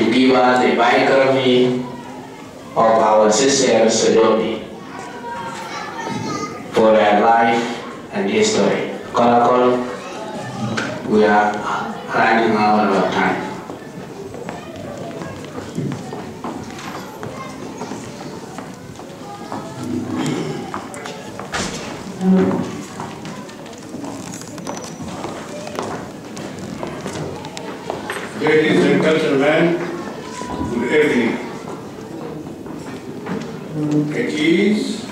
to give us a biography of our sister Sedoni for their life and history. Colacol, we are running out of time. Ladies and gentlemen, good evening. It is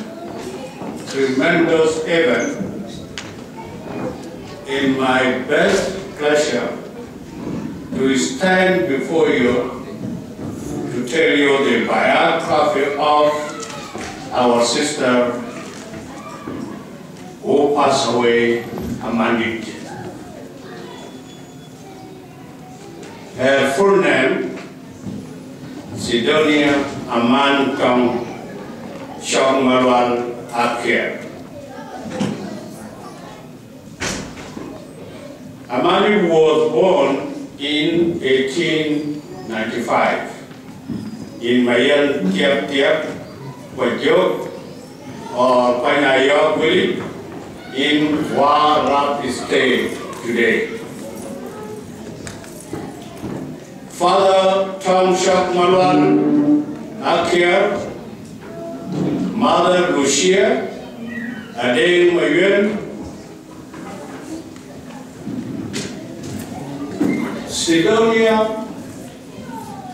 tremendous event in my best pleasure to stand before you to tell you the biography of our sister who passed away, Amandit. Her full name, Sidonia Aman Tong Shongmarwal Akia. Amani was born in 1895 in Mayan Tiap Tiap, Pajok, or Panayok village in Warrap State today. Father Tom Shok Malwan Akia, Mother Lucia, Ade Mayuen, Sidonia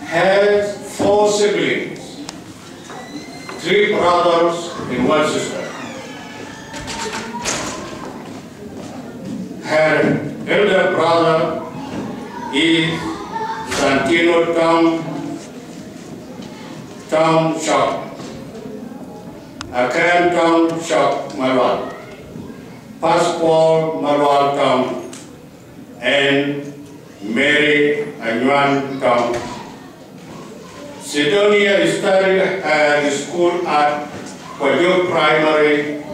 has four siblings, three brothers and one sister. Her elder brother is Santino Tom Tom Akan Tom Shock Marwal, Passport Marwal Tom, and Mary Anyuan Tom. Sidonia studied at school at Pajok Primary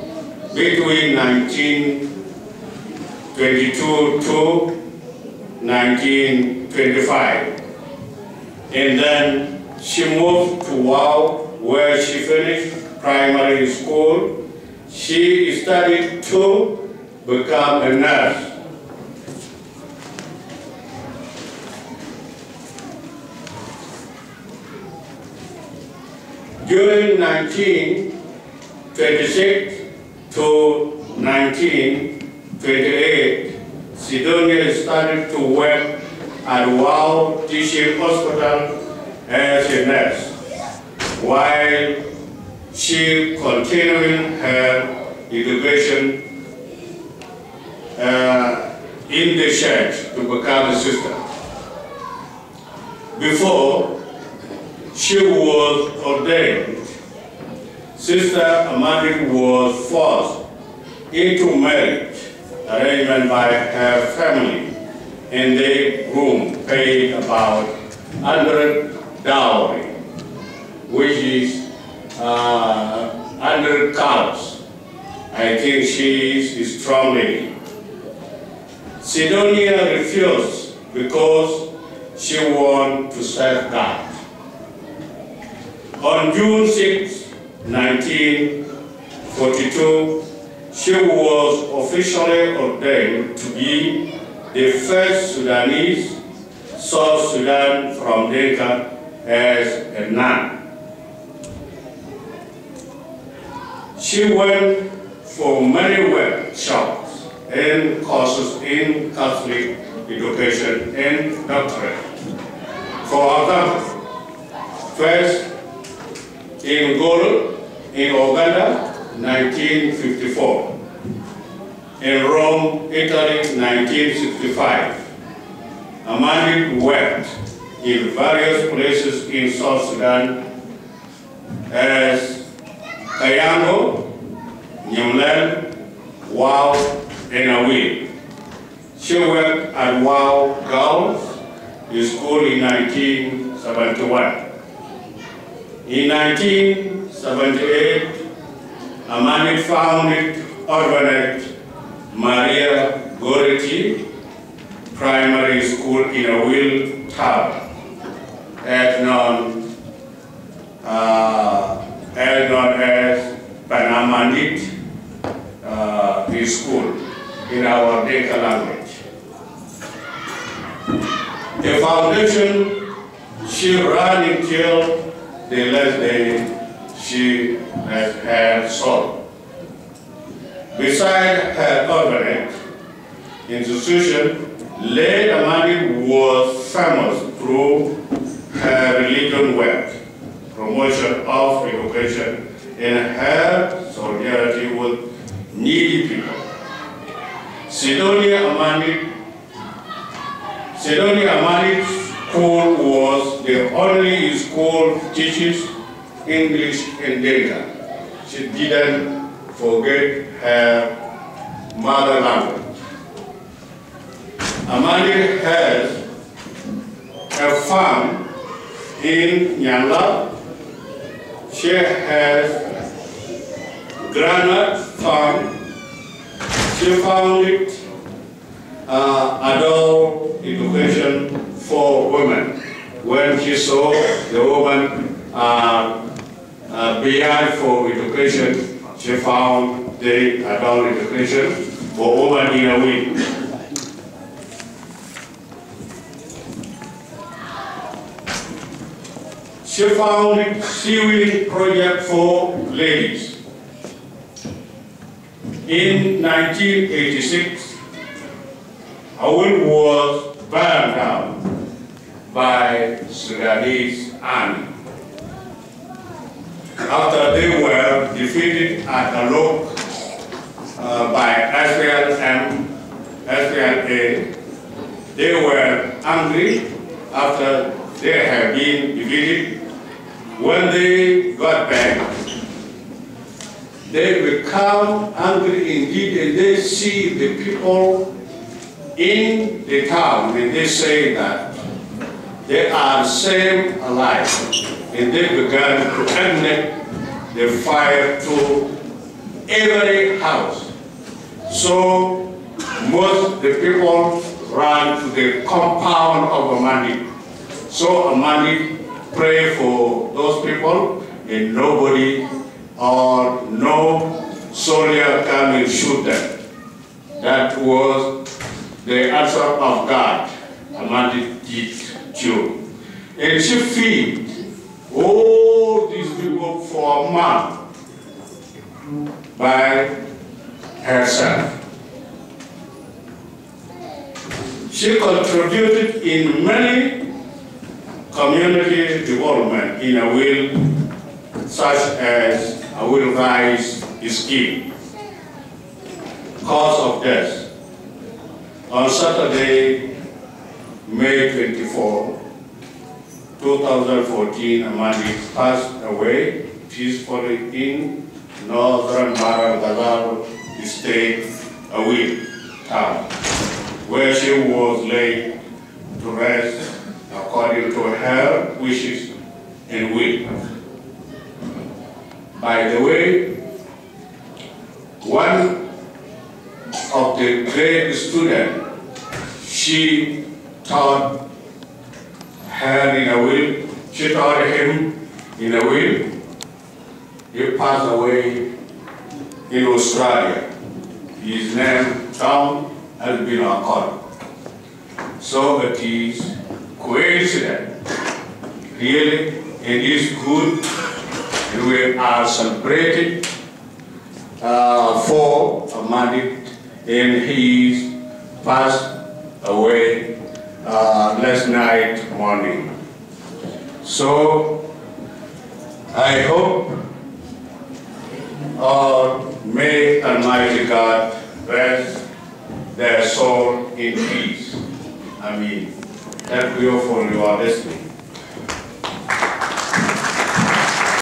between 1922 to 1925. And then she moved to Wau, where she finished primary school. She studied to become a nurse. During 1926 to 1928, Sidonia started to work at Wau Teaching Hospital as a nurse, while she continuing her education uh, in the church to become a sister. Before she was ordained, Sister Amadi was forced into marriage arrangement by her family, and the groom paid about 100 dowry, which is uh, 100 cows. I think she is a strong lady. Sidonia refused because she wanted to serve God. On June 6, 1942, she was officially ordained to be the first Sudanese South Sudan from Dinka as a nun. She went for many workshops and courses in Catholic education and doctorate. For example, first in Gol in Uganda, 1954. In Rome, Italy, 1965. Amani worked in various places in South Sudan as Kayango, Nyamlel, Wau, and Aweil. She worked at Wau Girls School in 1971. In 1978, Amani founded orphanage Maria Goretti Primary School in Aweil Town. as known, uh, as known as Panamanit uh, school in our Dinka language. The foundation she ran until the last day she has had sold. Beside her government institution, Lady Amadi was famous through her religion work, promotion of education, and her solidarity with needy people. Sidonia Amani, Sidonia Amani School was the only school teaches English and Dinka. She didn't forget her mother language. Amani has a farm in Nyala. She has granite farm. She founded uh, adult education for women. When she saw the woman uh, uh, for education, she found the adult education for women in a week. She founded Seaweed Project for Ladies. In 1986, Aweil was burned down by Sudanese army. After they were defeated at Alok uh, by SPLM, SPLA, they were angry after they had been defeated. When they got back, they become angry indeed and they see the people in the town and they say that they are same alike and they began to ignite the fire to every house. So most the people ran to the compound of Amani. So Amani pray for those people and nobody or no soldier come and shoot them. That was the answer of God. Amandi did too. And she feed all these people for a month by herself. She contributed in many community development in a way such as Aweil rise king. Cause of death. On Saturday, May 24, 2014, a Amadi passed away peacefully in northern Marangazar state, Aweil town, where she was laid to rest according to her wishes and will. By the way, one of the great students, she taught her in Aweil, she taught him in Aweil. He passed away in Australia. His name, Tom Albino Accord. So it is coincident, really, it is good we are celebrating uh, for Ahmadi and he passed away uh, last night morning. So I hope uh, may Almighty God rest their soul in peace. I mean, thank you for your listening.